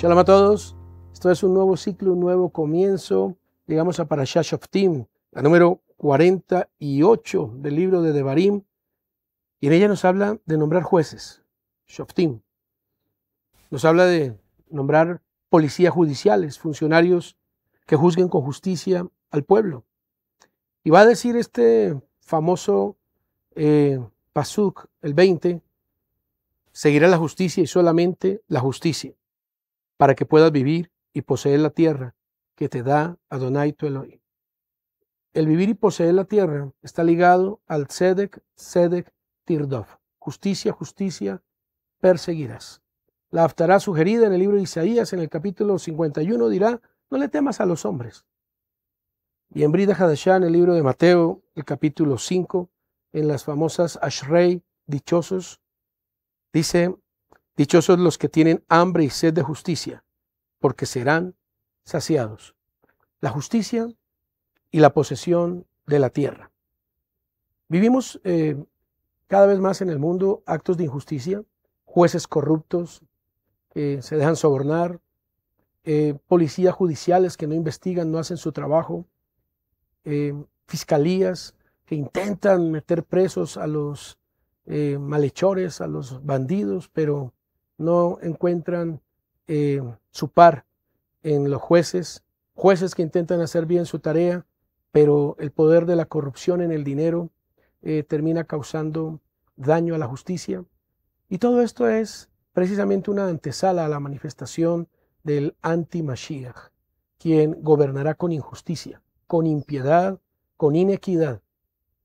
Shalom a todos. Esto es un nuevo ciclo, un nuevo comienzo. Llegamos a Parashat Shoftim, la número 48 del libro de Devarim. Y en ella nos habla de nombrar jueces, Shoftim. Nos habla de nombrar policías judiciales, funcionarios que juzguen con justicia al pueblo. Y va a decir este famoso eh, Pasuk, el 20, seguirá la justicia y solamente la justicia, para que puedas vivir y poseer la tierra que te da Adonai tu Elohim. El vivir y poseer la tierra está ligado al Tzedek, Tzedek, Tirdov. Justicia, justicia, perseguirás. La Haftará sugerida en el libro de Isaías, en el capítulo 51, dirá, no le temas a los hombres. Y en Brida Hadashah, en el libro de Mateo, el capítulo 5, en las famosas Ashrei, dichosos, dice, dichosos los que tienen hambre y sed de justicia, porque serán saciados. La justicia y la posesión de la tierra. Vivimos eh, cada vez más en el mundo actos de injusticia, jueces corruptos que se dejan sobornar, eh, policías judiciales que no investigan, no hacen su trabajo, eh, fiscalías que intentan meter presos a los malhechores, a los bandidos, pero no encuentran su par en los jueces, jueces que intentan hacer bien su tarea, pero el poder de la corrupción en el dinero eh, termina causando daño a la justicia. Y todo esto es precisamente una antesala a la manifestación del anti-Mashiach, quien gobernará con injusticia, con impiedad, con inequidad.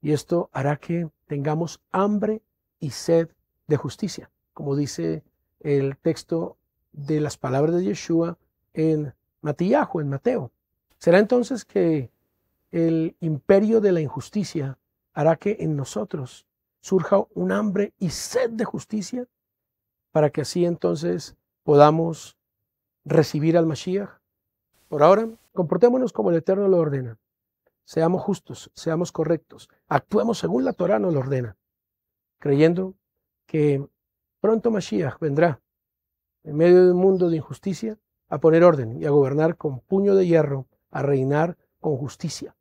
Y esto hará que tengamos hambre y sed de justicia, como dice el texto de las palabras de Yeshua en Matillahu, en Mateo. Será entonces que el imperio de la injusticia hará que en nosotros surja un hambre y sed de justicia para que así entonces podamos recibir al Mashiach. Por ahora, comportémonos como el Eterno lo ordena. Seamos justos, seamos correctos, actuemos según la Torah nos lo ordena, creyendo que pronto Mashiach vendrá en medio de un mundo de injusticia a poner orden y a gobernar con puño de hierro, a reinar con justicia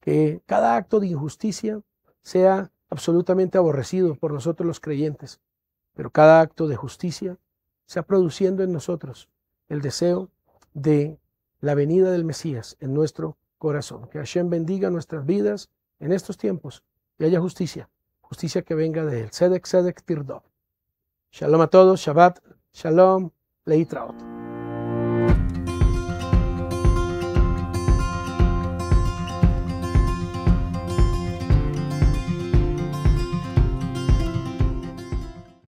que cada acto de injusticia sea absolutamente aborrecido por nosotros los creyentes, pero cada acto de justicia sea produciendo en nosotros el deseo de la venida del Mesías en nuestro corazón. Que Hashem bendiga nuestras vidas en estos tiempos y haya justicia, justicia que venga de él. Sedek, Sedek, Tirdov. שלום a todos, שבת, שלום, להתראות.